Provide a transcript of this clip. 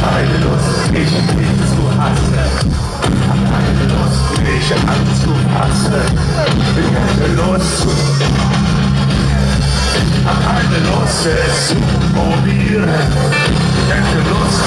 keine Lust, mich zu hassen. Keine Lust, mich anzupassen. Ich hätte Lust, keine Lust, es zu probieren. Ich hätte Lust,